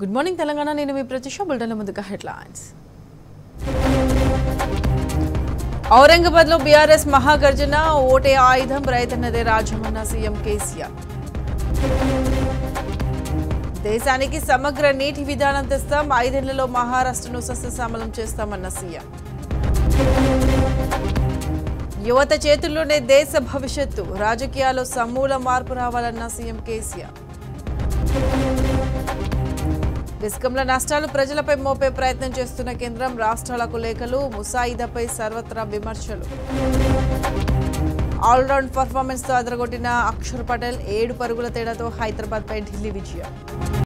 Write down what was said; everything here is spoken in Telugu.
గుడ్ మార్నింగ్ తెలంగాణ నేను మీ ప్రతిష బుల్టన్ల ముందుగా హెడ్లైన్స్. ఔరంగాబాద్లో బీఆర్ఎస్ మహాగర్జన. ఓటే ఆయుధం రైతన్నదే రాజమన్న సీఎం కేసీఆర్. దేశానికి సమగ్ర నీటి విధానం తెస్తాం ఐదేళ్ళలో మహారాష్ట్రను సస్యశ్యామలం చేస్తామన్న సీఎం. యువత చేతుల్లోనే దేశ భవిష్యత్తు. రాజకీయాల్లో సమూల మార్పు రావాలన్న సీఎం కేసీఆర్. ఇసుకంలో నష్టాలు ప్రజలపై మోపే ప్రయత్నం చేస్తున్న కేంద్రం రాష్ట్రాలకు లేఖలు ముసాయిదాపై సర్వత్రా విమర్శలు. ఆల్రౌండ్ పర్ఫార్మెన్స్తో అదరగొట్టిన అక్షర్ పటేల్ ఏడు పరుగుల తేడాతో హైదరాబాద్పై ఢిల్లీ విజయం.